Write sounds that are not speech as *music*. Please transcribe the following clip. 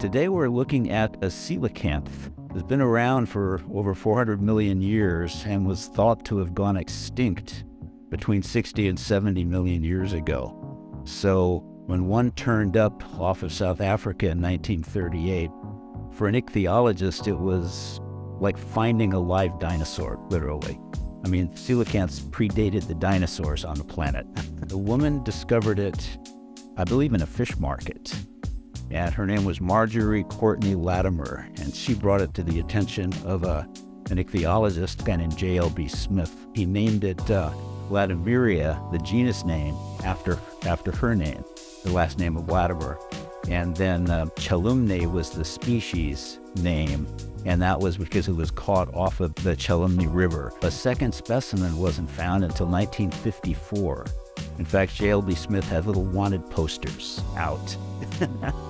Today we're looking at a coelacanth. It's been around for over 400 million years and was thought to have gone extinct between 60 and 70 million years ago. So when one turned up off of South Africa in 1938, for an ichthyologist, it was like finding a live dinosaur, literally. I mean, coelacanths predated the dinosaurs on the planet. The woman discovered it, I believe, in a fish market and her name was Marjorie Courtenay Latimer, and she brought it to the attention of a, an ichthyologist, guy named J.L.B. Smith. He named it uh, Latimeria, the genus name, after after her name, the last name of Latimer. And then uh, was the species name, and that was because it was caught off of the Chalumna River. A second specimen wasn't found until 1954. In fact, J.L.B. Smith had little wanted posters out. *laughs*